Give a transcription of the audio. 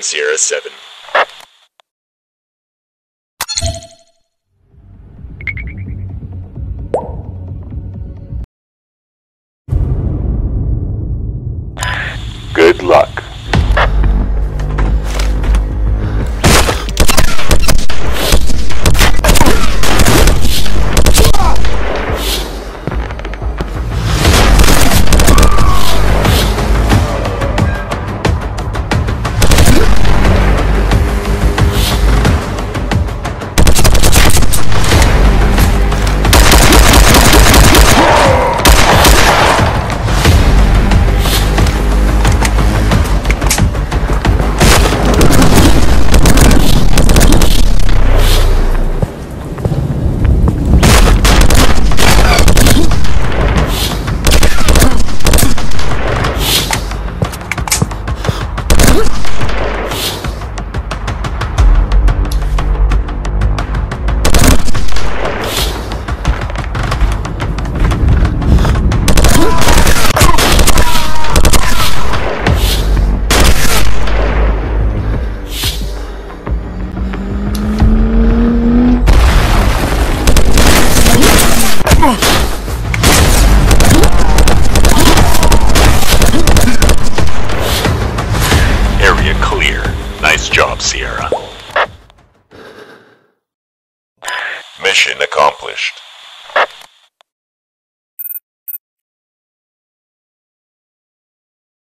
Sierra 7. Good luck. Area clear. Nice job, Sierra. Mission accomplished.